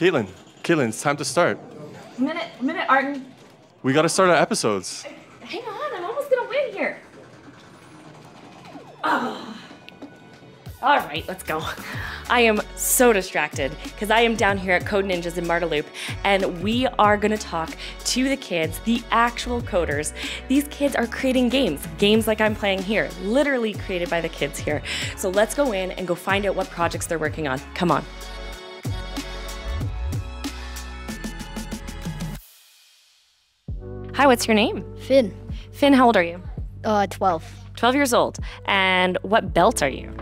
Katelyn, Katelyn, it's time to start. A minute, a minute, Arden. We gotta start our episodes. Hang on, I'm almost gonna win here. Oh. All right, let's go. I am so distracted because I am down here at Code Ninjas in Marda Loop, and we are gonna talk to the kids, the actual coders. These kids are creating games, games like I'm playing here, literally created by the kids here. So let's go in and go find out what projects they're working on. Come on. Hi, what's your name? Finn, Finn, how old are you? uh, 12. 12 years old. And what belt are you?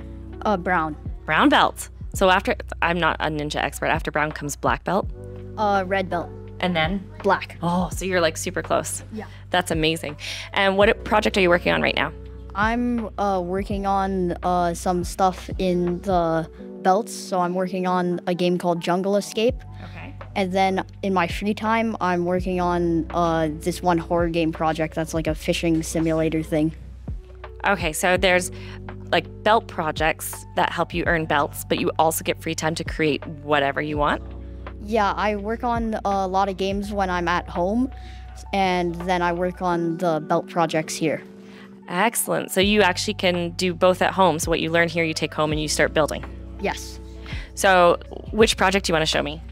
Uh, Brown, Brown belt. So after, I'm not a ninja expert, after brown comes black belt. uh, red belt, And then? black. Oh, so you're like super close. Yeah. That's amazing. And what project are you working on right now? I'm uh, working on uh, some stuff in the belts, so I'm working on a game called Jungle Escape. Okay. And then in my free time, I'm working on uh, this one horror game project that's like a fishing simulator thing. Okay, so there's like belt projects that help you earn belts, but you also get free time to create whatever you want. Yeah, I work on a lot of games when I'm at home, and then I work on the belt projects here. Excellent. So you actually can do both at home. So what you learn here, you take home and you start building. Yes. So which project do you want to show me?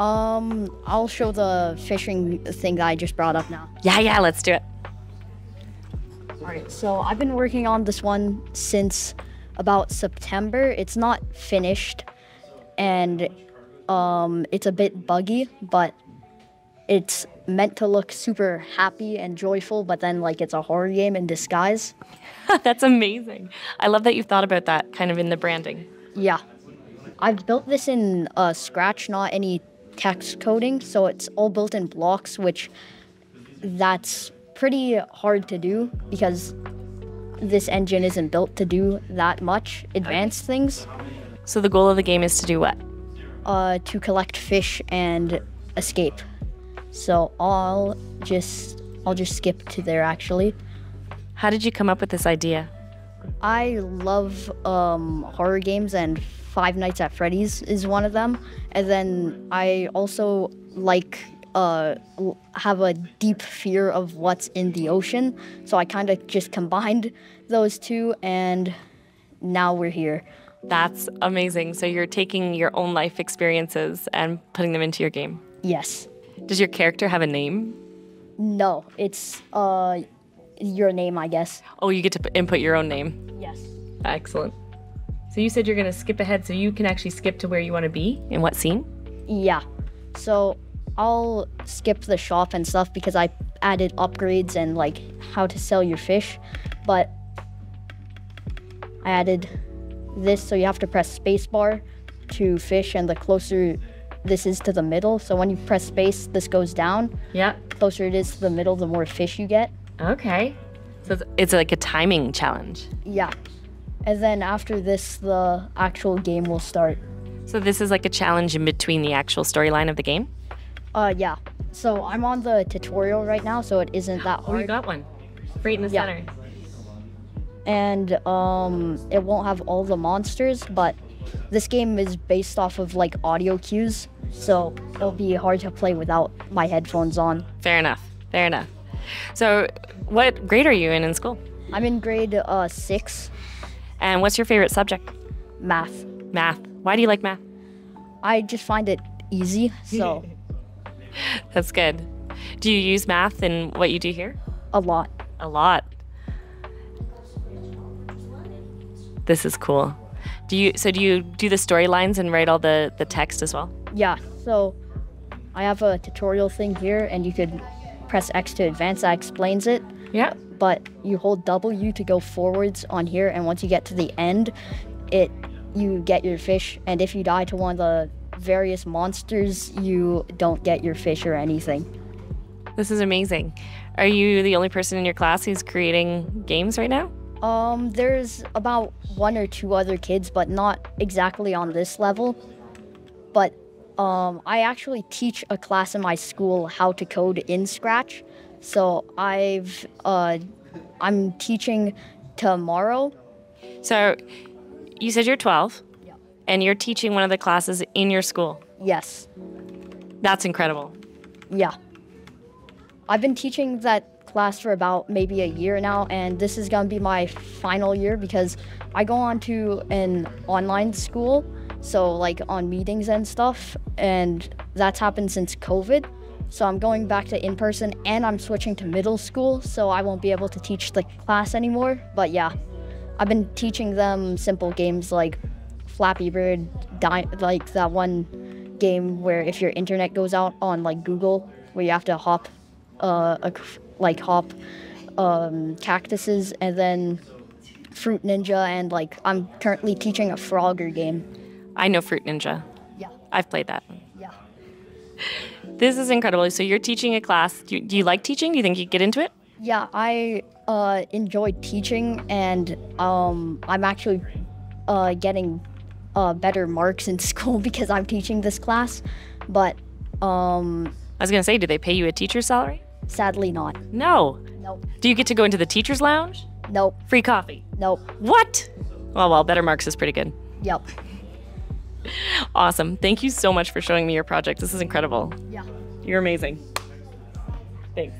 Um, I'll show the fishing thing that I just brought up now. Yeah, yeah, let's do it. All right, so I've been working on this one since about September. It's not finished, and um, it's a bit buggy, but it's meant to look super happy and joyful. But then, like, it's a horror game in disguise. That's amazing. I love that you've thought about that kind of in the branding. Yeah, I've built this in uh, Scratch, not any text coding, so it's all built in blocks, which that's pretty hard to do because this engine isn't built to do that much advanced things. So the goal of the game is to do what? Uh, to collect fish and escape. So I'll just I'll just skip to there actually. How did you come up with this idea? I love um, horror games, and Five Nights at Freddy's is one of them. And then I also like uh, have a deep fear of what's in the ocean. So I kind of just combined those two, and now we're here. That's amazing. So you're taking your own life experiences and putting them into your game. Yes. Does your character have a name? No, it's uh, your name, I guess. Oh, you get to input your own name. Yes. Excellent. So you said you're going to skip ahead so you can actually skip to where you want to be in what scene? Yeah. So I'll skip the shop and stuff because I added upgrades and like how to sell your fish. But I added this so you have to press spacebar to fish and the closer this is to the middle. So when you press space, this goes down. Yeah. Closer it is to the middle, the more fish you get. Okay. So it's, it's like a timing challenge. Yeah. And then after this, the actual game will start. So this is like a challenge in between the actual storyline of the game? Uh, yeah. So I'm on the tutorial right now, so it isn't that Oh, you got one. Right in the Yeah. center. and um, it won't have all the monsters, but this game is based off of like audio cues, so it'll be hard to play without my headphones on. Fair enough. Fair enough. So what grade are you in in school? I'm in grade uh, six, And what's your favorite subject? math. Math. Why do you like math? I just find it easy, so That's good. Do you use math in what you do here? a lot. A lot. This is cool. Do you so do you do the storylines and write all the the text as well? Yeah, so I have a tutorial thing here, and you could press X to advance. That explains it. Yeah. But you hold W to go forwards on here, and once you get to the end, it you get your fish, and if you die to one of the various monsters, you don't get your fish or anything. This is amazing. Are you the only person in your class who's creating games right now? Um, there's about one or two other kids, but not exactly on this level. But um, I actually teach a class in my school how to code in Scratch. So I've uh, I'm teaching tomorrow. So you said you're 12 and you're teaching one of the classes in your school. Yes. That's incredible. Yeah. I've been teaching that class for about maybe a year now, and this is gonna be my final year because I go on to an online school, so like on meetings and stuff, and that's happened since COVID. So I'm going back to in person and I'm switching to middle school, so I won't be able to teach the class anymore. But yeah, I've been teaching them simple games like Flappy Bird, di- like that one game where if your internet goes out on like Google, where you have to hop, uh, a, like hop um, cactuses, and then Fruit Ninja, and like I'm currently teaching a Frogger game. I know Fruit Ninja. Yeah, I've played that. yeah. This is incredible. So you're teaching a class. Do you, do you like teaching? Do you think you get into it? Yeah, I uh, enjoy teaching, and um, I'm actually uh, getting uh, better marks in school because I'm teaching this class. But um, I was gonna say, do they pay you a teacher's salary? sadly, not. No. Nope. Do you get to go into the teacher's lounge? Nope. Free coffee. Nope. What? Well, well, better marks is pretty good. Yep. Awesome. Thank you so much for showing me your project. This is incredible. Yeah. You're amazing. Thanks.